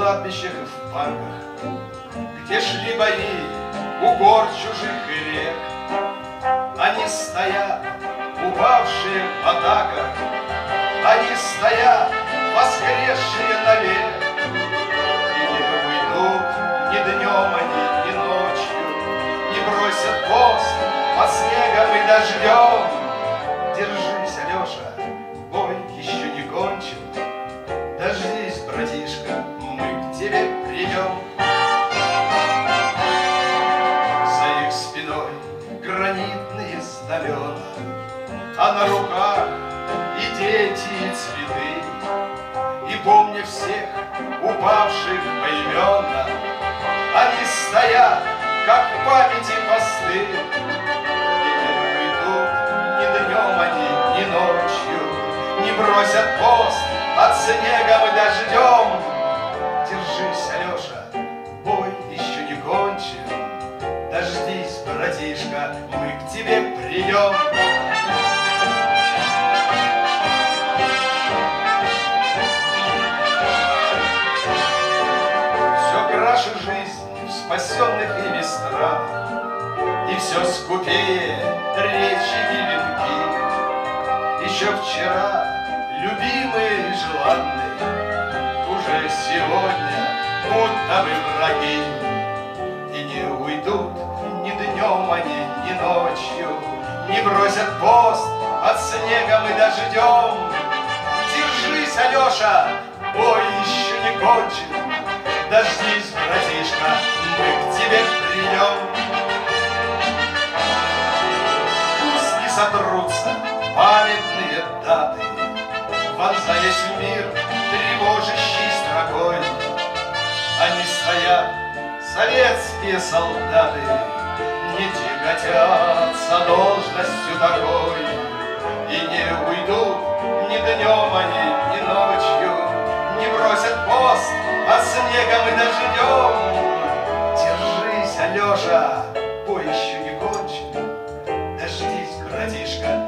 кладбищах и в парках, Где шли бои у гор чужих и рек. Они стоят, упавшие в атаках, Они стоят, воскресшие навек. И не уйдут ни днем они, ни ночью, Не бросят пост под снегом и дождем. Держись, знамена, А на руках и дети, и цветы. И помня всех упавших поименно, Они стоят, как в памяти посты, И не уйдут ни днем они, ни ночью, Не бросят пост под снегом и дождем. Мы к тебе придем. Все краше жизнь в спасенных ими странах, И все скупее речи и венки. Еще вчера любимые и желанные, Уже сегодня будто бы враги. И не уйдут днем они, ни ночью, Не бросят пост под снегом и дождем. Держись, Алеша, бой еще не кончен, Дождись, братишка, мы к тебе придем. Пусть не сотрутся памятные даты, Вонзаясь в мир тревожащей строкой. Они стоят, советские солдаты, Не тяготятся должностью такой, И не уйдут ни днем они, ни ночью, Не бросят пост под снегом и дождем. Держись, Алеша, бой еще не кончен, Дождись, братишка,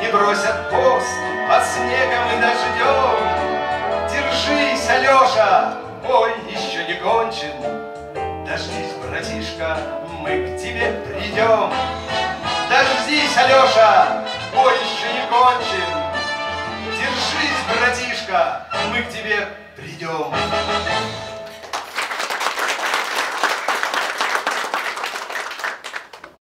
не бросят пост под снегом и дождем. Держись, Алеша, бой еще не кончен. Дождись, братишка, мы к тебе придем. Дождись, Алеша, бой еще не кончен. Держись, братишка, мы к тебе придем.